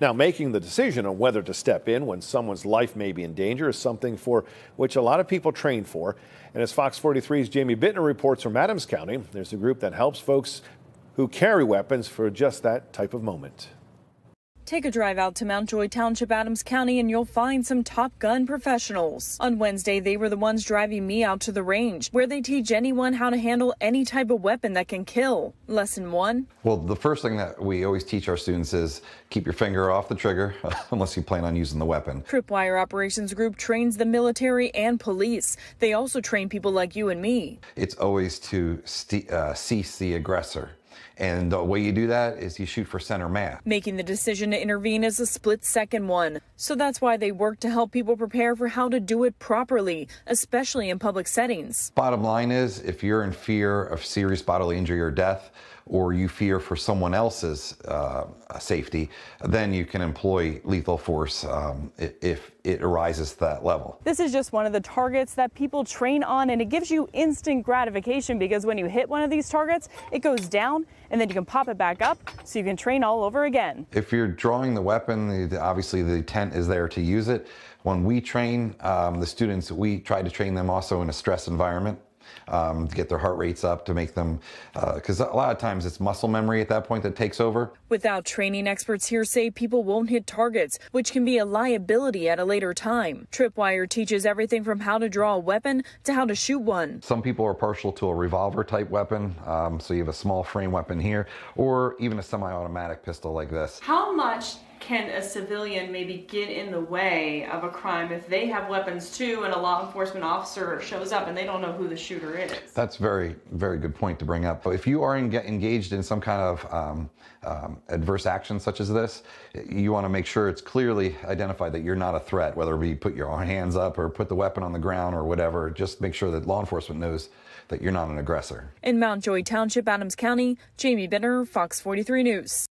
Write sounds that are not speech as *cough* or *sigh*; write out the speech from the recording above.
Now, making the decision on whether to step in when someone's life may be in danger is something for which a lot of people train for. And as Fox 43's Jamie Bittner reports from Adams County, there's a group that helps folks who carry weapons for just that type of moment. Take a drive out to Mount Joy Township, Adams County, and you'll find some Top Gun professionals. On Wednesday, they were the ones driving me out to the range, where they teach anyone how to handle any type of weapon that can kill. Lesson one. Well, the first thing that we always teach our students is keep your finger off the trigger *laughs* unless you plan on using the weapon. Tripwire Operations Group trains the military and police. They also train people like you and me. It's always to uh, cease the aggressor. And the way you do that is you shoot for center mass. Making the decision to intervene is a split second one. So that's why they work to help people prepare for how to do it properly, especially in public settings. Bottom line is if you're in fear of serious bodily injury or death, or you fear for someone else's uh, safety, then you can employ lethal force um, if it arises to that level. This is just one of the targets that people train on, and it gives you instant gratification because when you hit one of these targets, it goes down and then you can pop it back up so you can train all over again. If you're drawing the weapon, obviously the intent is there to use it. When we train um, the students, we try to train them also in a stress environment um, to get their heart rates up, to make them, because uh, a lot of times it's muscle memory at that point that takes over. Without training, experts here say people won't hit targets, which can be a liability at a later time. Tripwire teaches everything from how to draw a weapon to how to shoot one. Some people are partial to a revolver type weapon, um, so you have a small frame weapon here, or even a semi automatic pistol like this. How much can a civilian maybe get in the way of a crime if they have weapons too and a law enforcement officer shows up and they don't know who the shooter is? That's very, very good point to bring up. But if you are in, engaged in some kind of um, um, adverse action such as this, you want to make sure it's clearly identified that you're not a threat, whether it be put your hands up or put the weapon on the ground or whatever. Just make sure that law enforcement knows that you're not an aggressor. In Mount Joy Township, Adams County, Jamie Bittner, Fox 43 News.